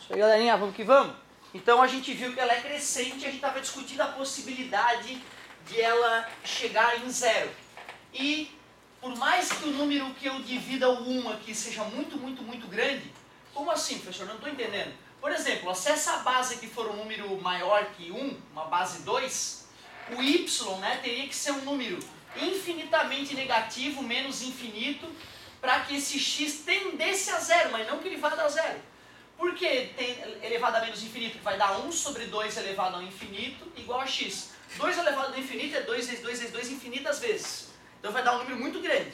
Isso aí, galerinha, vamos que vamos. Então a gente viu que ela é crescente, a gente estava discutindo a possibilidade de ela chegar em zero. E por mais que o número que eu divida o 1 aqui seja muito, muito, muito grande, como assim, professor? Não estou entendendo. Por exemplo, se essa base aqui for um número maior que 1, uma base 2, o y né, teria que ser um número infinitamente negativo menos infinito para que esse x tendesse a zero, mas não que ele vá dar zero. Por que tem elevado a menos infinito? Que vai dar 1 sobre 2 elevado ao infinito igual a x. 2 elevado ao infinito é 2 vezes 2 vezes 2 infinitas vezes. Então vai dar um número muito grande.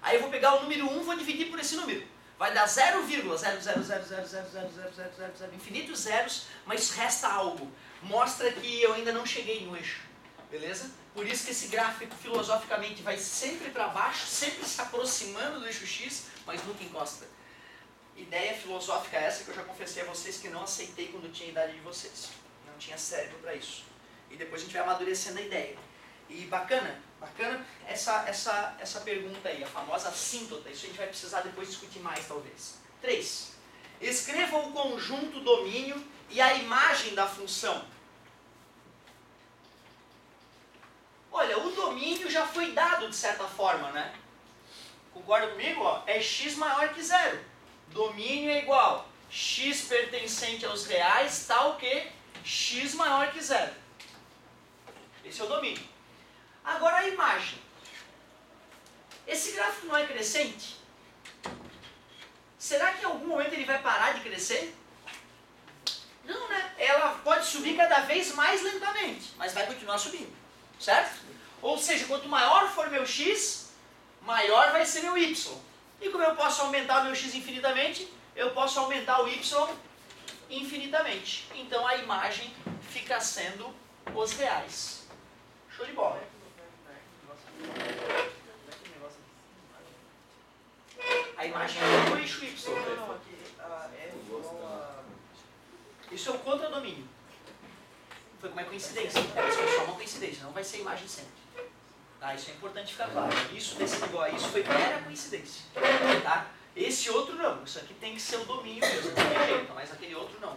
Aí eu vou pegar o número 1 e vou dividir por esse número. Vai dar 0,00000000000 infinitos zeros, mas resta algo. Mostra que eu ainda não cheguei no eixo. Beleza? Por isso que esse gráfico filosoficamente vai sempre para baixo, sempre se aproximando do eixo X, mas nunca encosta. Ideia filosófica essa que eu já confessei a vocês que não aceitei quando tinha a idade de vocês. Não tinha cérebro para isso. E depois a gente vai amadurecendo a ideia. E bacana, bacana essa, essa, essa pergunta aí, a famosa assíntota. Isso a gente vai precisar depois discutir mais, talvez. 3. Escreva o conjunto domínio e a imagem da função. Olha, o domínio já foi dado de certa forma, né? Concorda comigo? Ó? É x maior que zero. Domínio é igual x pertencente aos reais, tal que x maior que zero. Esse é o domínio. Agora a imagem. Esse gráfico não é crescente? Será que em algum momento ele vai parar de crescer? Não, né? Ela pode subir cada vez mais lentamente, mas vai continuar subindo. Certo? Ou seja, quanto maior for meu x, maior vai ser meu y. E como eu posso aumentar o meu x infinitamente, eu posso aumentar o y infinitamente. Então a imagem fica sendo os reais. Show de bola. A imagem é o eixo y. Isso é o contradomínio. Foi uma coincidência. Isso foi só uma coincidência, não vai ser imagem sempre. Tá? Isso é importante ficar claro. Isso desse igual a isso foi mera coincidência. Tá? Esse outro não. Isso aqui tem que ser o domínio mesmo, mas aquele outro não.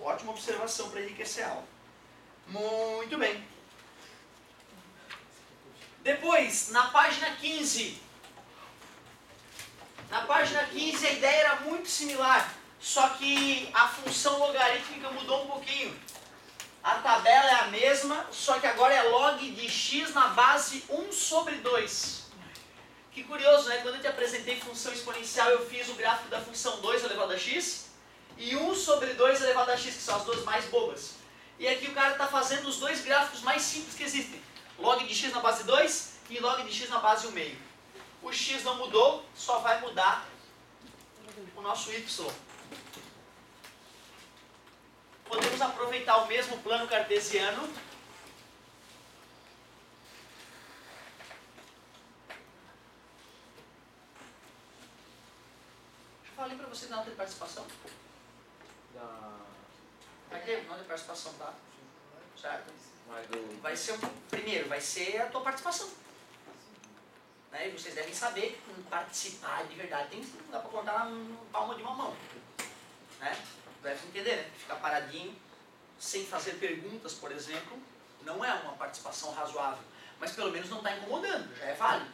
Ótima observação para enriquecer a aula. Muito bem. Depois, na página 15. Na página 15 a ideia era muito similar, só que a função logarítmica mudou um pouquinho. A tabela é a mesma, só que agora é log de x na base 1 sobre 2. Que curioso, né? Quando eu te apresentei função exponencial, eu fiz o gráfico da função 2 elevado a x e 1 sobre 2 elevado a x, que são as duas mais bobas. E aqui o cara está fazendo os dois gráficos mais simples que existem. Log de x na base 2 e log de x na base 1 meio. O x não mudou, só vai mudar o nosso y. Podemos aproveitar o mesmo plano cartesiano Eu falei para você na nota de participação. Da... Aqui, nota de participação, tá? Certo? Do... Vai ser, um- primeiro, vai ser a tua participação. Né? E vocês devem saber que participar de verdade tem, não dá para contar na palma de uma mão. Né? Deve entender, né? Ficar paradinho, sem fazer perguntas, por exemplo, não é uma participação razoável. Mas pelo menos não está incomodando, já é válido.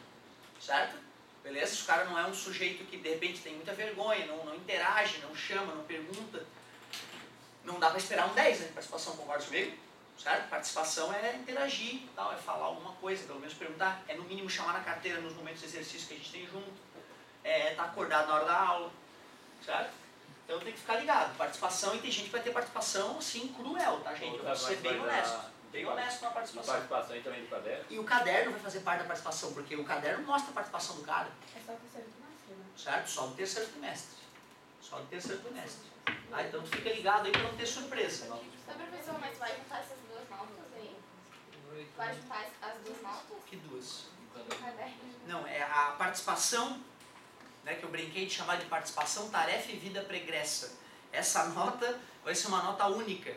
Certo? Beleza? Se o cara não é um sujeito que de repente tem muita vergonha, não, não interage, não chama, não pergunta, não dá para esperar um 10 né? Participação, concorda comigo? Certo? Participação é interagir, tal, é falar alguma coisa, pelo menos perguntar. É no mínimo chamar na carteira nos momentos de exercício que a gente tem junto. É estar acordado na hora da aula. Certo? Então tem que ficar ligado. Participação, e tem gente que vai ter participação assim cruel, tá gente? Eu vou ser bem honesto. Bem honesto na participação. participação e também do caderno. E o caderno vai fazer parte da participação, porque o caderno mostra a participação do cara. É só o terceiro trimestre, né? Certo? Só no terceiro trimestre. Só no terceiro trimestre. Ah, então tu fica ligado aí pra não ter surpresa. Tá, professor, mas vai juntar essas duas notas aí? Vai juntar as- as duas notas Que duas. Não, é a participação, né, que eu brinquei de chamar de participação, tarefa e vida pregressa. Essa nota vai ser uma nota única,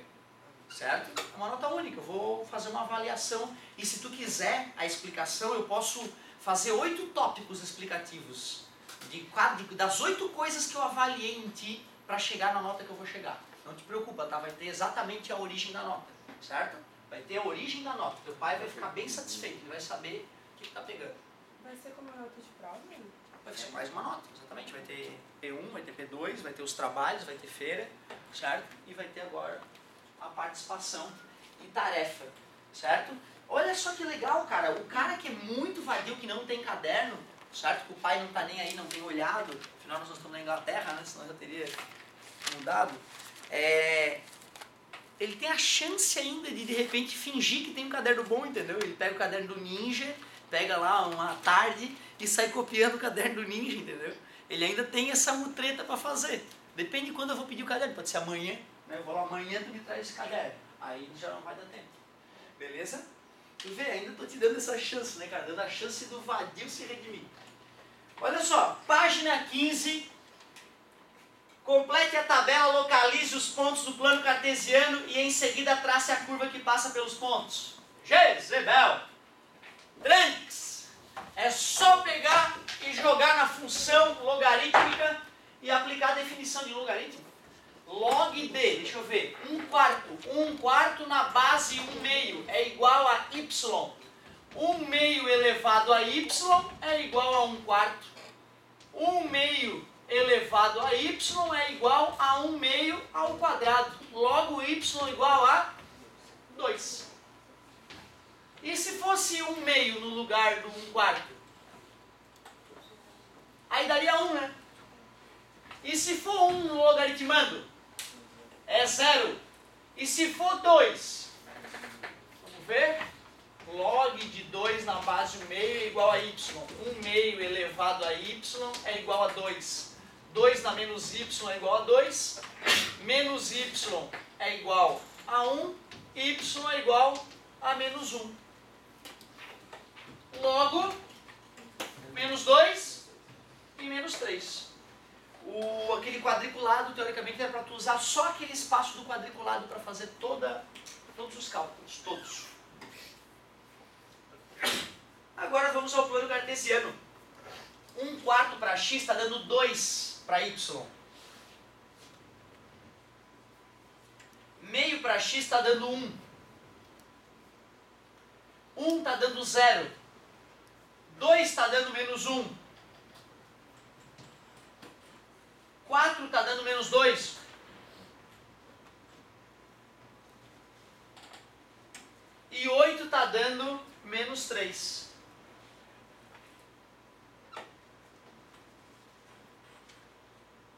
certo? É uma nota única, eu vou fazer uma avaliação e se tu quiser a explicação, eu posso fazer oito tópicos explicativos de quatro, das oito coisas que eu avaliei em ti para chegar na nota que eu vou chegar. Não te preocupa, tá? Vai ter exatamente a origem da nota, certo? Vai ter a origem da nota. Teu pai vai ficar bem satisfeito, ele vai saber o que está pegando. Vai ser como nota de prova? Vai ser mais uma nota, exatamente. Vai ter P1, vai ter P2, vai ter os trabalhos, vai ter feira, certo? E vai ter agora a participação e tarefa, certo? Olha só que legal, cara. O cara que é muito vadio, que não tem caderno, certo? Que o pai não está nem aí, não tem olhado. Afinal, nós estamos na Inglaterra, né? senão já teria mudado. É... Ele tem a chance ainda de, de repente, fingir que tem um caderno bom, entendeu? Ele pega o caderno do ninja, pega lá uma tarde e sai copiando o caderno do ninja, entendeu? Ele ainda tem essa mutreta para fazer. Depende de quando eu vou pedir o caderno. Pode ser amanhã, né? Eu vou lá amanhã, tu me traz esse caderno. Aí já não vai dar tempo. Beleza? Tu vê, ainda estou te dando essa chance, né, cara? Dando a chance do vadio se redimir. Olha só, página 15. Complete a tabela, localize os pontos do plano cartesiano e em seguida trace a curva que passa pelos pontos. Jezebel. Tranks. É só pegar e jogar na função logarítmica e aplicar a definição de logaritmo log de, deixa eu ver, 1 quarto. 1 quarto na base 1 meio é igual a y. 1 meio elevado a y é igual a 1 quarto. 1 meio elevado a y é igual a 1 meio ao quadrado. Logo y igual a 2. E se fosse 1 meio no lugar do 1 quarto? Aí daria 1, né? E se for 1 logaritmando? é zero. E se for 2, vamos ver? Log de 2 na base 1 meio é igual a y. 1 meio elevado a y é igual a 2. 2 na menos y é igual a 2. Menos y é igual a 1. y é igual a menos 1. Logo, menos 2 e menos 3 o, aquele quadriculado, teoricamente, é para tu usar só aquele espaço do quadriculado para fazer toda, todos os cálculos, todos. Agora vamos ao plano cartesiano. 1 quarto para x está dando 2 para y. Meio para x está dando 1. 1 está dando 0. 2 está dando menos 1. 4 está dando menos 2. E 8 está dando menos 3.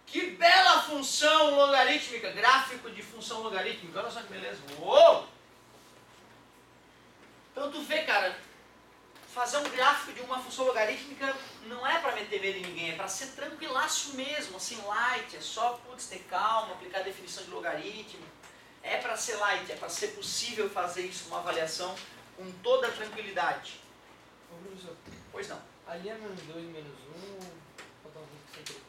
Que bela função logarítmica, gráfico de função logarítmica. Olha só que beleza. Uou! Então tu vê, um uma função logarítmica não é para meter medo em ninguém, é para ser tranquilaço mesmo, assim, light, é só, putz, ter calma, aplicar a definição de logaritmo. É para ser light, é para ser possível fazer isso, uma avaliação com toda a tranquilidade. Ô, professor. Pois não. Ali é menos 2, menos 1, um, falta um sempre.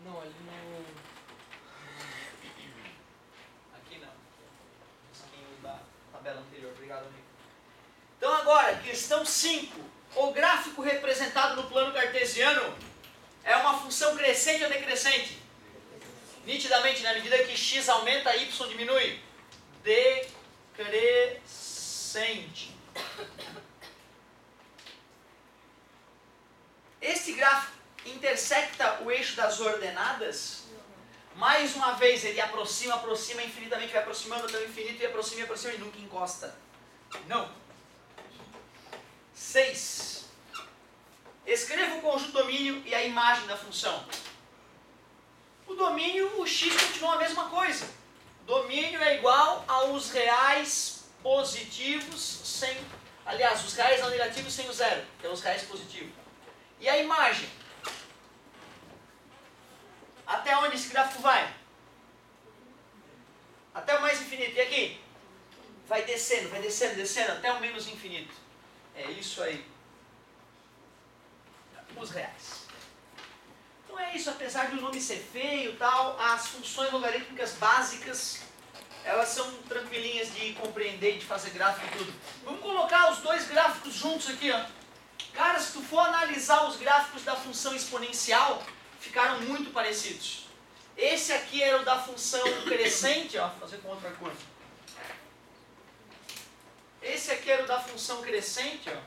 Não, ali no... Aqui não. Esse da tabela anterior. Obrigado, amigo. Então agora, questão 5. O gráfico representado no plano cartesiano é uma função crescente ou decrescente? Nitidamente, na medida que x aumenta, y diminui. Decrescente. Este gráfico intersecta o eixo das ordenadas. Mais uma vez, ele aproxima, aproxima infinitamente, vai aproximando até o infinito e aproxima aproxima e nunca encosta. Não. 6. Escreva o conjunto domínio e a imagem da função. O domínio, o x continua a mesma coisa. Domínio é igual aos reais positivos sem... Aliás, os reais não negativos sem o zero, que é os reais positivos. E a imagem? Até onde esse gráfico vai? Até o mais infinito. E aqui? Vai descendo, vai descendo, descendo, até o menos infinito. É isso aí. Os reais. Então é isso, apesar do nome ser feio e tal, as funções logarítmicas básicas, elas são tranquilinhas de compreender, de fazer gráfico e tudo. Vamos colocar os dois gráficos juntos aqui, ó. Cara, se tu for analisar os gráficos da função exponencial, ficaram muito parecidos. Esse aqui era o da função crescente, ó, fazer com outra cor. Esse aqui era o da função crescente, ó.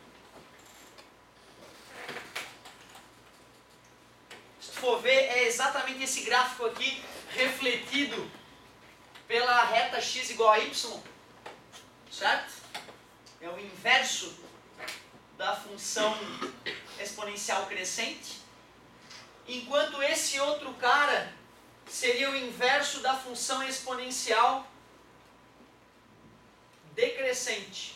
Se for ver, é exatamente esse gráfico aqui refletido pela reta x igual a y, certo? É o inverso da função exponencial crescente, enquanto esse outro cara seria o inverso da função exponencial decrescente.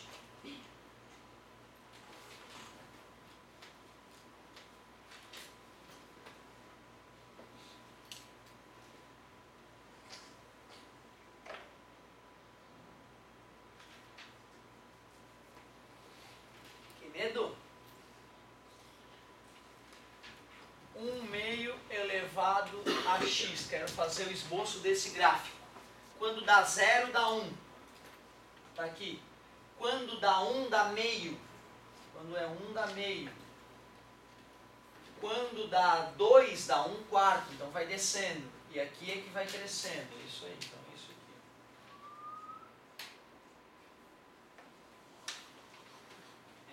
Que medo? Um meio elevado a x. Quero fazer o esboço desse gráfico. Quando dá zero, dá 1. Um. Tá aqui. Quando dá 1, um, dá meio. Quando é 1, um, dá meio. Quando dá 2, dá 1 um quarto. Então vai descendo. E aqui é que vai crescendo. Isso aí. Então, isso aqui.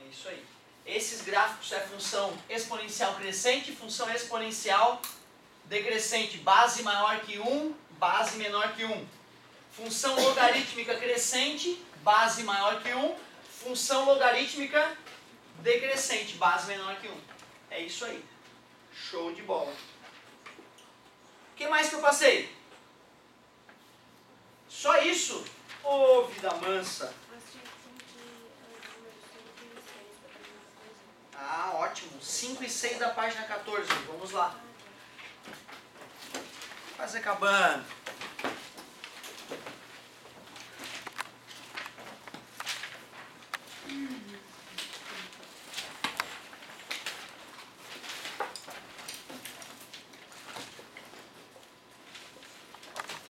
É isso aí. Esses gráficos é função exponencial crescente, função exponencial decrescente. Base maior que 1, base menor que 1. Função logarítmica crescente, base maior que 1. Função logarítmica decrescente, base menor que 1. É isso aí. Show de bola. O que mais que eu passei? Só isso? Ô, oh, vida mansa. Ah, ótimo. 5 e 6 da página 14. Vamos lá. Quase acabando.